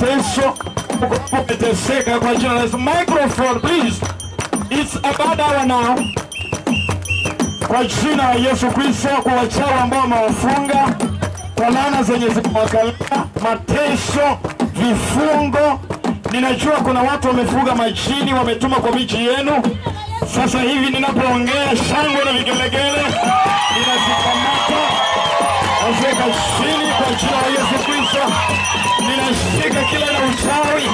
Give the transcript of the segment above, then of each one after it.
mateso, umeteseka kwa jina la Yesu. Microphone please. It's about hour now. Kwa jina la Yesu Kristo, kwa wachawi ambao wamewafunga kwa laana zenye zimewakalia, mateso, vifungo. Ninajua kuna watu wamefuga majini, wametuma kwa miji yenu. Sasa hivi ninapoongea, shangwe na vigelegele ninazikamata, naziweka chini kwa jina la Yesu Kristo. Ninashika kila na uchawi,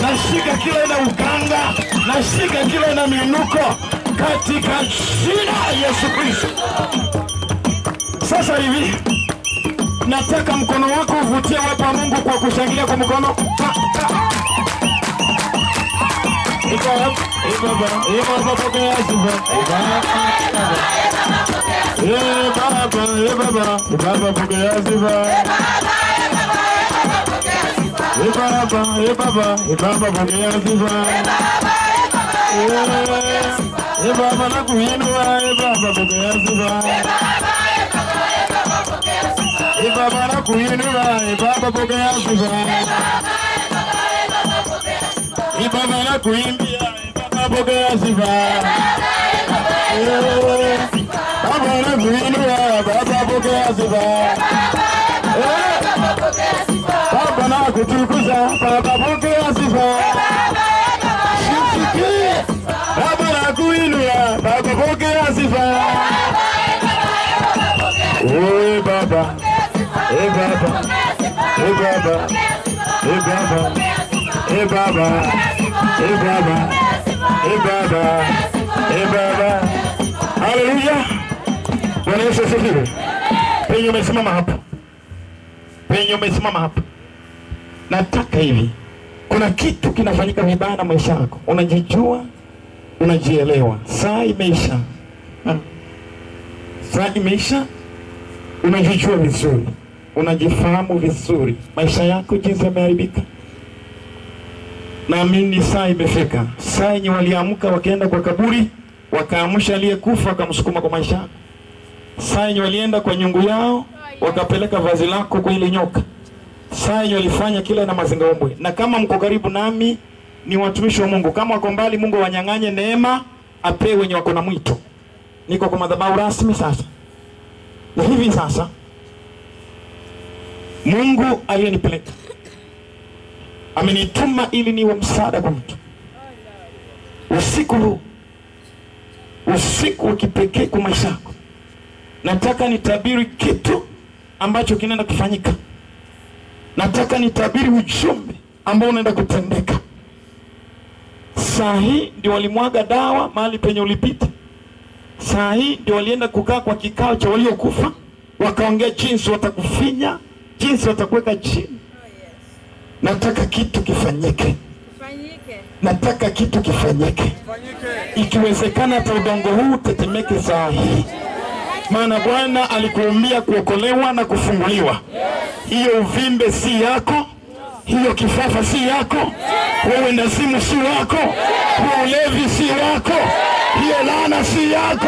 nashika kila na uganga, nashika kila na minuko katika jina la Yesu Kristo. Sasa hivi nataka mkono wako uvutie uwepo wa Mungu kwa kushangilia kwa mkono. Eh, baba. Ye baba, ye baba, e baba buke asifa. e baba, ye baba, e baba buke asifa. E baba na kuinua, e baba buke asifa. E baba na kuinua, e baba buke asifa. E baba na kuimbia, e baba buke asifa. ọlọ́bìnrin inú wa bàbá bókè àsìfà. bàbá náà kò tún kú sa bàbá bókè àsìfà. ṣìṣìkì bàbá náà kú inú wa bàbá bókè àsìfà. Oye bàbá, e bàbá, e bàbá, e bàbá, e bàbá, e bàbá, e bàbá, e bàbá, hallelujah. Bwana Yesu asifiwe. Penye umesimama hapa, penye umesimama hapa nataka hivi, kuna kitu kinafanyika vibaya na maisha yako, unajijua, unajielewa. Saa imeisha, Ha. saa imeisha, unajijua vizuri, unajifahamu vizuri, maisha yako jinsi yameharibika. Naamini saa imefika, saa yenye waliamka wakaenda kwa kaburi, wakaamsha aliyekufa, wakamsukuma kwa maisha yako. Saa yenye walienda kwa nyungu yao, wakapeleka vazi lako kwa ile nyoka saa yenye walifanya kila na mazingaombwe. Na kama mko karibu nami, ni watumishi wa Mungu. Kama wako mbali, Mungu awanyang'anye neema, apee wenye wako na mwito. Niko kwa madhabahu rasmi sasa, na hivi sasa Mungu aliyenipeleka amenituma ili niwe msaada kwa mtu usiku huu, usiku wa kipekee kwa maisha yako. Nataka nitabiri kitu ambacho kinaenda kufanyika nataka nitabiri ujumbe ambao unaenda kutendeka. Saa hii ndio walimwaga dawa mahali penye ulipita. Saa hii ndio walienda kukaa kwa kikao cha waliokufa, wakaongea jinsi watakufinya, jinsi watakuweka chini. Nataka kitu kifanyike, nataka kitu kifanyike, ikiwezekana hata udongo huu utetemeke saa hii, maana Bwana alikuumbia kuokolewa na kufunguliwa. Hiyo uvimbe si yako, hiyo kifafa si yako, huo uendazimu si wako, huo ulevi si wako, hiyo laana si yako.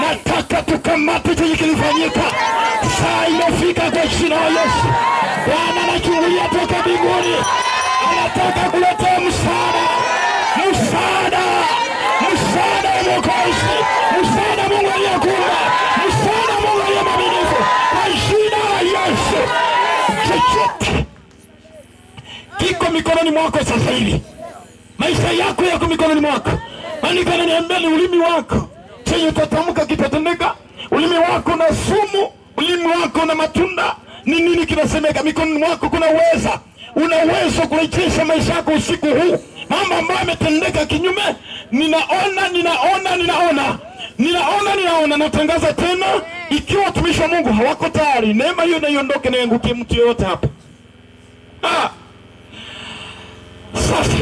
Nataka tukamate chenye kilifanyika. Saa imefika kwa jina la Yesu. Bwana anachungulia toka mbinguni, anataka kuletea msaada, msaada, msaada wa Mwokozi, mikononi mwako sasa hivi, maisha yako yako mikononi mwako. Maandiko yananiambia ni ulimi wako, chenye utatamka kitatendeka. Ulimi wako na sumu, ulimi wako na matunda. Ni nini kinasemeka? Mikononi mwako kuna uweza, una uwezo kurejesha maisha yako usiku huu. Mambo ambayo yametendeka kinyume, ninaona, ninaona, ninaona ninaona ninaona, natangaza tena, ikiwa watumishi wa Mungu hawako tayari, neema hiyo na iondoke na iangukie mtu yoyote hapa. Ah. Sasa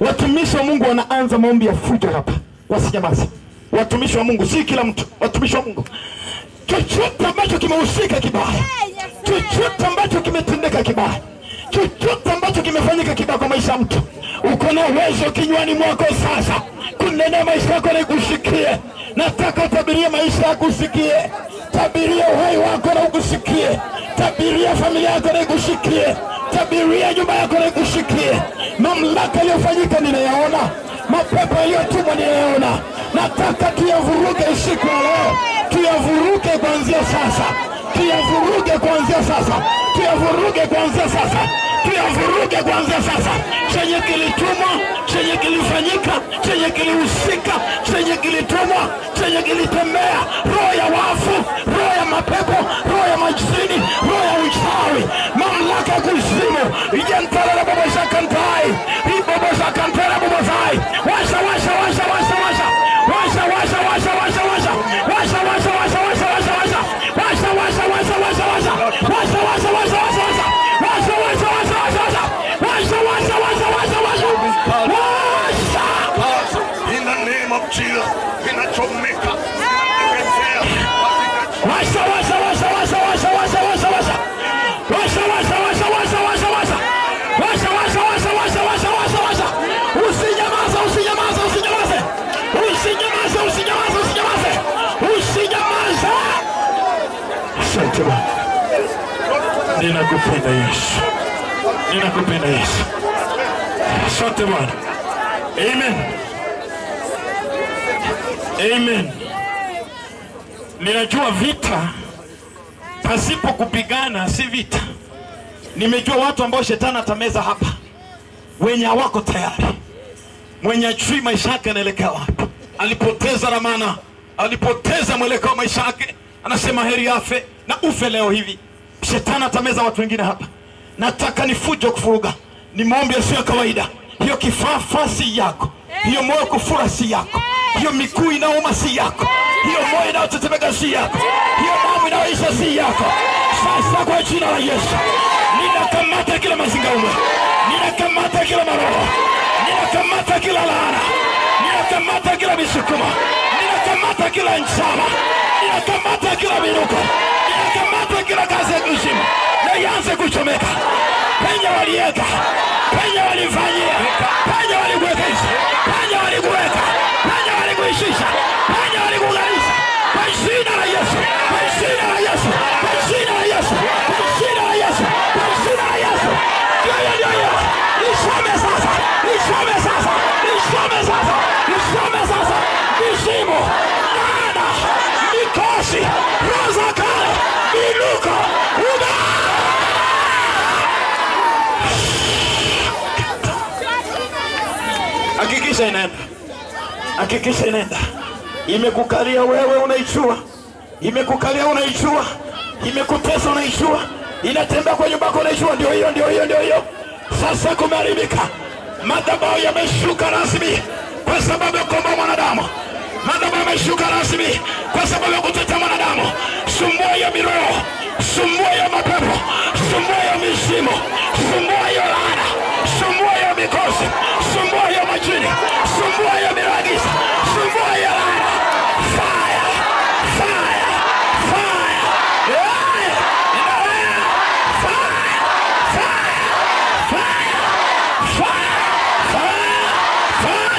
watumishi wa Mungu wanaanza maombi ya fujo hapa, wasinyamaze. Watumishi wa Mungu, si kila mtu, watumishi wa Mungu, chochote ambacho kimehusika kibaya, chochote ambacho kimetendeka kibaya, chochote ambacho kimefanyika kibaya kwa maisha ya mtu, uko na uwezo kinywani mwako sasa. Kunenea maisha yako na ikusikie. Nataka utabirie maisha yako usikie, tabiria uhai wako na ukusikie, tabiria familia yako na tabiria nyumba yako na ikushikie. Mamlaka iliyofanyika ninayaona, mapepo yaliyotumwa ninayaona. Nataka tuyavuruge usiku wa leo, tuyavuruge kuanzia sasa, tuyavuruge kuanzia sasa, tuyavuruge kuanzia sasa, tuyavuruge kwanza sasa. Chenye kilitumwa, chenye kilifanyika, chenye kilihusika, chenye kilitumwa, chenye kilitembea, roho ya wafu, roho ya mapepo, roho ya majini, roho ya uchawi, mamlaka ya kuzimu, ijentalala bobosa kantai, the kinachomeka ninakupenda yesu ninakupenda yesu asante bwana amen amen ninajua vita pasipo kupigana si vita. Nimejua watu ambao shetani atameza hapa, wenye hawako tayari, mwenye ajui maisha yake anaelekea wapi. Alipoteza ramana, alipoteza mwelekeo wa maisha yake, anasema heri afe na ufe leo hivi. Shetani atameza watu wengine hapa. Nataka nifuje kufuruga, ni maombi yasiyo ya kawaida. Hiyo kifafa si yako, hiyo moyo kufura si yako, hiyo miguu inauma si yako, hiyo moyo inayotetemeka si yako, hiyo damu inayoisha si yako. Sasa kwa jina la Yesu ninakamata kila mazingaume, ninakamata kila maroho, ninakamata kila laana, ninakamata kila misukuma, ninakamata kila njama, ninakamata kila minuko, ninakamata kila kazi ya na kuchomeka. Penye waliweka, penye walifanyia, penye walikuwekesha, penye walikuweka, Francisca, banyak guys, bersina Yesus, bersina Yesus, bersina Yesus, bersina Yesus, bersina Yesus. Ya ya ya ya, Islam esasa, Islam esasa, Islam esasa, Islam esasa, Islam. Nada, Nikoshi, Rosa Kale, Miluka, Uda. Aqui quem é, né? Hakikisha inaenda. Imekukalia wewe, unaichua. Imekukalia unaichua, imekutesa unaichua, inatembea kwa nyumba yako unaijua. Ndio hiyo, ndio hiyo, ndio hiyo. Sasa kumeharibika, madhabahu yameshuka rasmi kwa sababu ya kukomboa mwanadamu. Madhabahu yameshuka rasmi kwa sababu ya kutetea mwanadamu. Sumbua ya miroho, sumbua ya mapepo, sumbua hiyo mishimo, sumbua hiyo laana, mikosi, sumbua hiyo majini, sumbua hiyo miragisa, sumbua hiyo laana. Fire, fire, fire. Yeah! Fire, fire, fire, fire, fire, fire,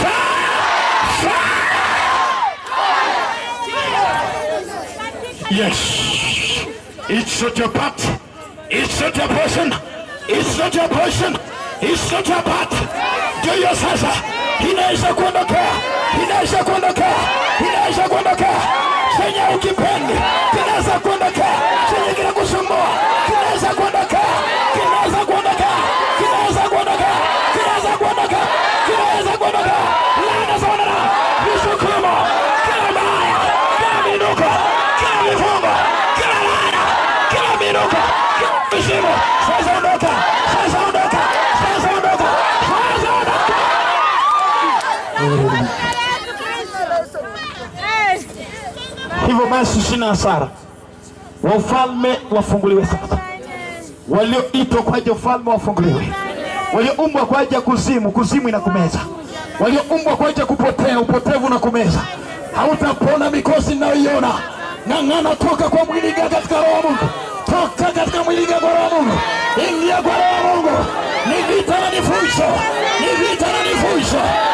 fire, fire. Yes. It's not your part. It's not your portion. It's not your portion. It's not. Ndio hiyo sasa. Inaweza kuondokea, inaweza kuondokea, inaweza kuondokea. Chenye ukipendi kinaweza kuondokea, chenye kinakusumbua kinaweza kuondokea, kinaweza kuondokea, kinaweza kuondokea, kinaweza kuondokea, kinaweza kuondokea. Laana za wanadamu, misukuma, kila baya, kila minuko, kila vifungo, kila laana, kila minuko, kila mizimu, sasa ondoka, sasa ondoka, sasa ondoka, sasa ondoka. Hivyo ishirini na hasara, wafalme wafunguliwe sasa, walioitwa kwa ajili ya ufalme wafunguliwe, walioumbwa kwa ajili ya kuzimu, kuzimu inakumeza, walioumbwa kwa ajili ya kupotea, upotevu unakumeza. Hautapona mikosi ninayoiona. Ng'ang'ana, toka kwa mwili, ingia katika roho Mungu, toka katika mwili, ingia kwa roho Mungu, ingia kwa roho Mungu. Ni vita na ni ni vita na ni